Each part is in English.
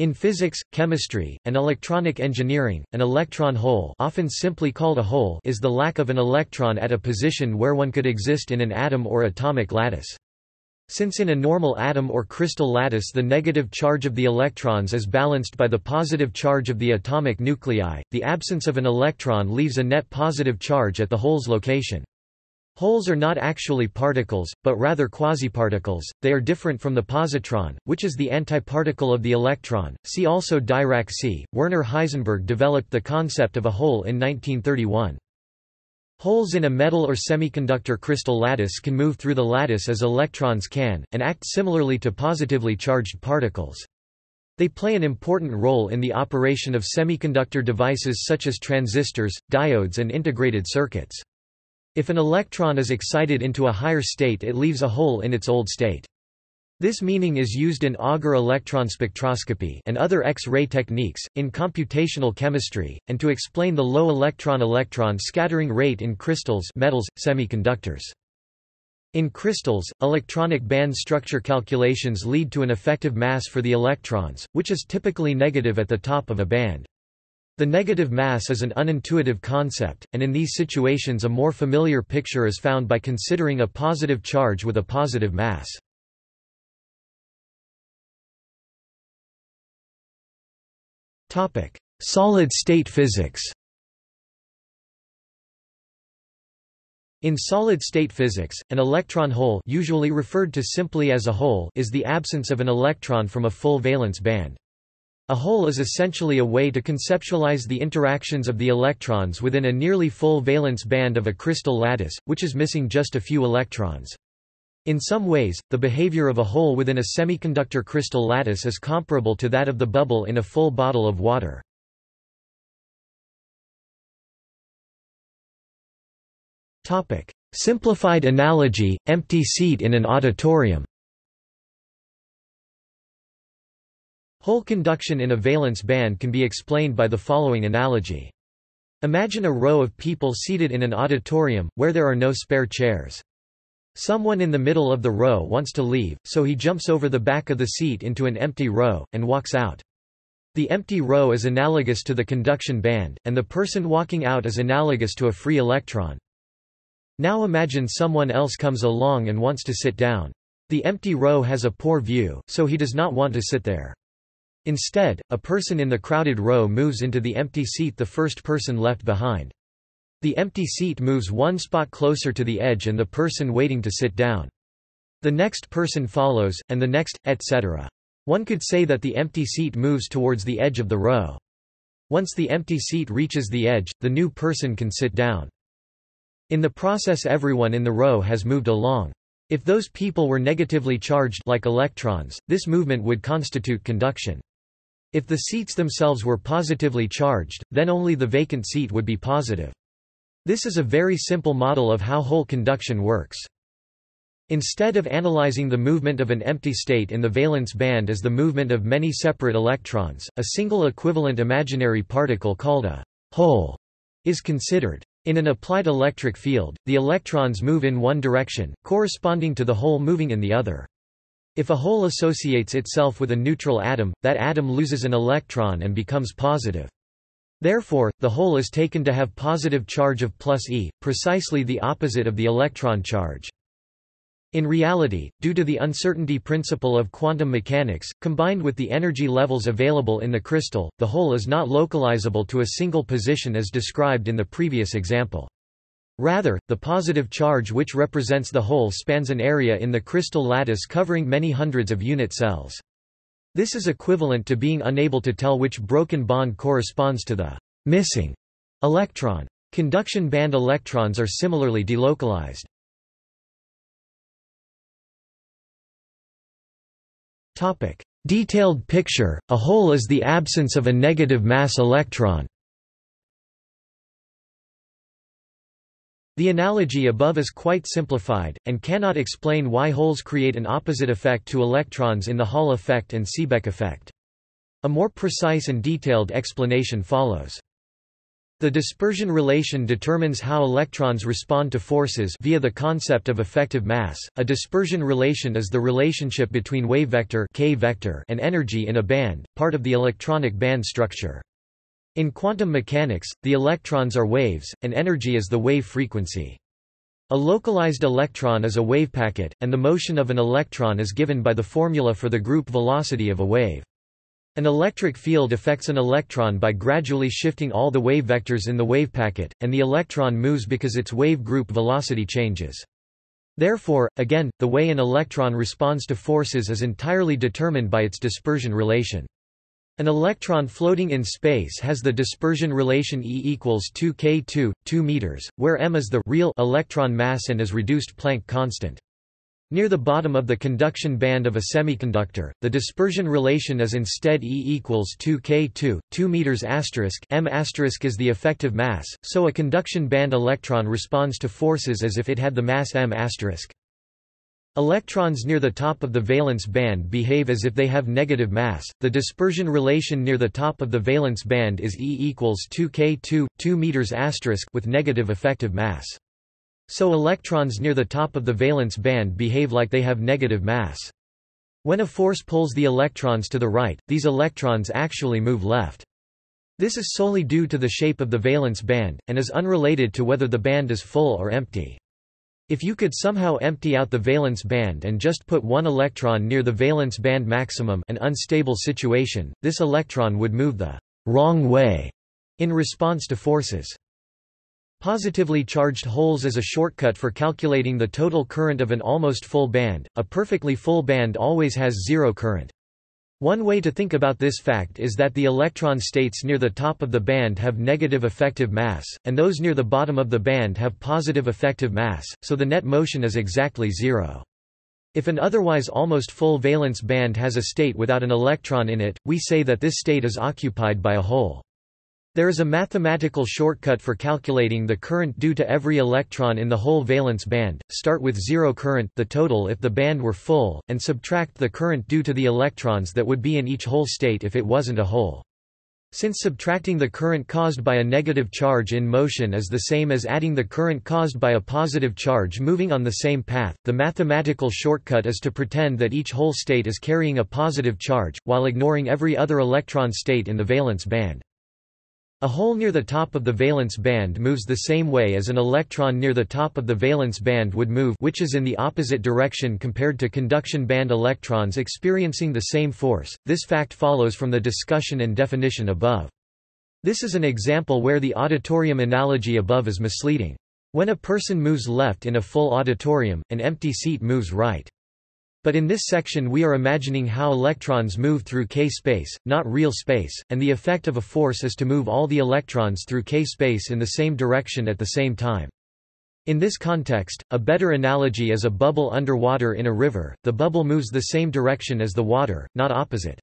In physics, chemistry, and electronic engineering, an electron hole often simply called a hole is the lack of an electron at a position where one could exist in an atom or atomic lattice. Since in a normal atom or crystal lattice the negative charge of the electrons is balanced by the positive charge of the atomic nuclei, the absence of an electron leaves a net positive charge at the hole's location. Holes are not actually particles, but rather quasiparticles. They are different from the positron, which is the antiparticle of the electron. See also Dirac sea. Werner Heisenberg developed the concept of a hole in 1931. Holes in a metal or semiconductor crystal lattice can move through the lattice as electrons can, and act similarly to positively charged particles. They play an important role in the operation of semiconductor devices such as transistors, diodes and integrated circuits. If an electron is excited into a higher state it leaves a hole in its old state. This meaning is used in Auger electron spectroscopy and other X-ray techniques, in computational chemistry, and to explain the low electron-electron scattering rate in crystals metals, semiconductors. In crystals, electronic band structure calculations lead to an effective mass for the electrons, which is typically negative at the top of a band. The negative mass is an unintuitive concept, and in these situations a more familiar picture is found by considering a positive charge with a positive mass. Solid-state physics In solid-state physics, an electron hole usually referred to simply as a hole is the absence of an electron from a full valence band. A hole is essentially a way to conceptualize the interactions of the electrons within a nearly full valence band of a crystal lattice, which is missing just a few electrons. In some ways, the behavior of a hole within a semiconductor crystal lattice is comparable to that of the bubble in a full bottle of water. Simplified analogy, empty seat in an auditorium Hole conduction in a valence band can be explained by the following analogy. Imagine a row of people seated in an auditorium, where there are no spare chairs. Someone in the middle of the row wants to leave, so he jumps over the back of the seat into an empty row, and walks out. The empty row is analogous to the conduction band, and the person walking out is analogous to a free electron. Now imagine someone else comes along and wants to sit down. The empty row has a poor view, so he does not want to sit there. Instead, a person in the crowded row moves into the empty seat the first person left behind. The empty seat moves one spot closer to the edge and the person waiting to sit down. The next person follows, and the next, etc. One could say that the empty seat moves towards the edge of the row. Once the empty seat reaches the edge, the new person can sit down. In the process everyone in the row has moved along. If those people were negatively charged like electrons, this movement would constitute conduction. If the seats themselves were positively charged, then only the vacant seat would be positive. This is a very simple model of how hole conduction works. Instead of analyzing the movement of an empty state in the valence band as the movement of many separate electrons, a single equivalent imaginary particle called a hole is considered. In an applied electric field, the electrons move in one direction, corresponding to the hole moving in the other. If a hole associates itself with a neutral atom, that atom loses an electron and becomes positive. Therefore, the hole is taken to have positive charge of plus e, precisely the opposite of the electron charge. In reality, due to the uncertainty principle of quantum mechanics, combined with the energy levels available in the crystal, the hole is not localizable to a single position as described in the previous example. Rather, the positive charge which represents the hole spans an area in the crystal lattice covering many hundreds of unit cells. This is equivalent to being unable to tell which broken bond corresponds to the missing electron. Conduction band electrons are similarly delocalized. Topic: Detailed picture. A hole is the absence of a negative mass electron. The analogy above is quite simplified, and cannot explain why holes create an opposite effect to electrons in the Hall effect and Seebeck effect. A more precise and detailed explanation follows. The dispersion relation determines how electrons respond to forces via the concept of effective mass. A dispersion relation is the relationship between wave vector, k vector and energy in a band, part of the electronic band structure. In quantum mechanics, the electrons are waves, and energy is the wave frequency. A localized electron is a wave packet, and the motion of an electron is given by the formula for the group velocity of a wave. An electric field affects an electron by gradually shifting all the wave vectors in the wave packet, and the electron moves because its wave group velocity changes. Therefore, again, the way an electron responds to forces is entirely determined by its dispersion relation. An electron floating in space has the dispersion relation E equals 2 k2, 2 meters, where m is the real electron mass and is reduced Planck constant. Near the bottom of the conduction band of a semiconductor, the dispersion relation is instead E equals 2 k2, 2 meters asterisk m asterisk is the effective mass, so a conduction band electron responds to forces as if it had the mass m asterisk. Electrons near the top of the valence band behave as if they have negative mass. The dispersion relation near the top of the valence band is E equals 2k2, 2 meters asterisk with negative effective mass. So electrons near the top of the valence band behave like they have negative mass. When a force pulls the electrons to the right, these electrons actually move left. This is solely due to the shape of the valence band, and is unrelated to whether the band is full or empty. If you could somehow empty out the valence band and just put one electron near the valence band maximum an unstable situation, this electron would move the wrong way in response to forces. Positively charged holes is a shortcut for calculating the total current of an almost full band. A perfectly full band always has zero current. One way to think about this fact is that the electron states near the top of the band have negative effective mass, and those near the bottom of the band have positive effective mass, so the net motion is exactly zero. If an otherwise almost full valence band has a state without an electron in it, we say that this state is occupied by a hole. There is a mathematical shortcut for calculating the current due to every electron in the whole valence band. Start with zero current the total if the band were full, and subtract the current due to the electrons that would be in each hole state if it wasn't a hole. Since subtracting the current caused by a negative charge in motion is the same as adding the current caused by a positive charge moving on the same path, the mathematical shortcut is to pretend that each hole state is carrying a positive charge, while ignoring every other electron state in the valence band. A hole near the top of the valence band moves the same way as an electron near the top of the valence band would move which is in the opposite direction compared to conduction band electrons experiencing the same force. This fact follows from the discussion and definition above. This is an example where the auditorium analogy above is misleading. When a person moves left in a full auditorium, an empty seat moves right. But in this section we are imagining how electrons move through k-space, not real space, and the effect of a force is to move all the electrons through k-space in the same direction at the same time. In this context, a better analogy is a bubble under water in a river, the bubble moves the same direction as the water, not opposite.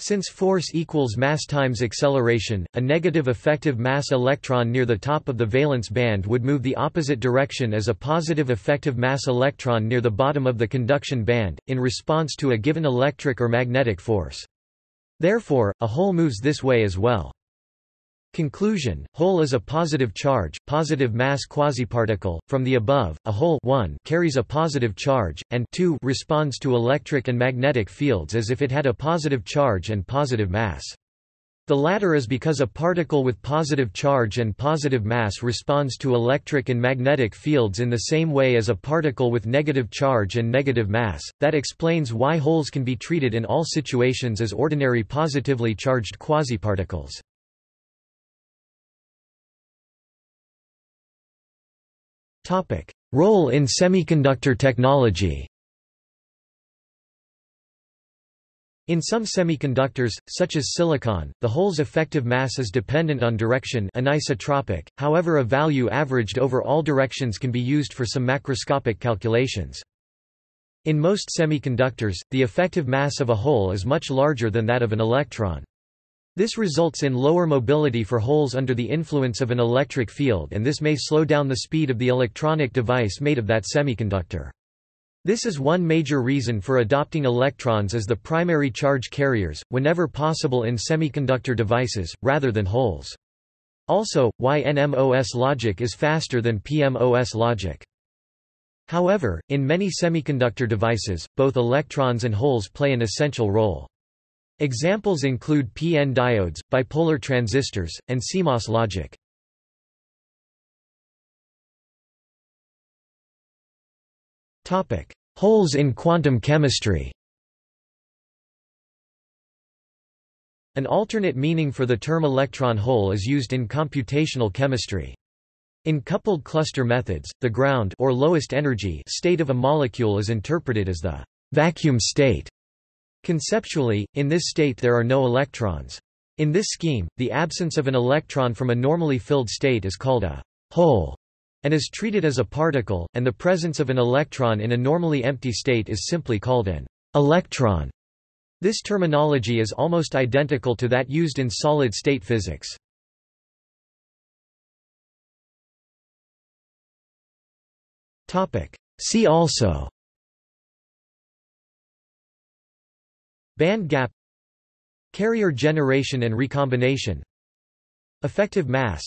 Since force equals mass times acceleration, a negative effective mass electron near the top of the valence band would move the opposite direction as a positive effective mass electron near the bottom of the conduction band, in response to a given electric or magnetic force. Therefore, a hole moves this way as well. Conclusion, hole is a positive charge, positive mass quasiparticle. From the above, a hole 1 carries a positive charge, and 2 responds to electric and magnetic fields as if it had a positive charge and positive mass. The latter is because a particle with positive charge and positive mass responds to electric and magnetic fields in the same way as a particle with negative charge and negative mass. That explains why holes can be treated in all situations as ordinary positively charged quasiparticles. Topic: Role in semiconductor technology. In some semiconductors, such as silicon, the hole's effective mass is dependent on direction anisotropic, however a value averaged over all directions can be used for some macroscopic calculations. In most semiconductors, the effective mass of a hole is much larger than that of an electron. This results in lower mobility for holes under the influence of an electric field and this may slow down the speed of the electronic device made of that semiconductor. This is one major reason for adopting electrons as the primary charge carriers, whenever possible in semiconductor devices, rather than holes. Also, why NMOS logic is faster than PMOS logic. However, in many semiconductor devices, both electrons and holes play an essential role. Examples include PN diodes, bipolar transistors, and CMOS logic. Holes in quantum chemistry An alternate meaning for the term electron hole is used in computational chemistry. In coupled cluster methods, the ground or lowest energy state of a molecule is interpreted as the vacuum state. Conceptually, in this state there are no electrons. In this scheme, the absence of an electron from a normally filled state is called a hole and is treated as a particle, and the presence of an electron in a normally empty state is simply called an electron. This terminology is almost identical to that used in solid-state physics. See also Band gap Carrier generation and recombination Effective mass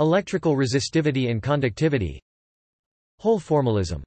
Electrical resistivity and conductivity Hole formalism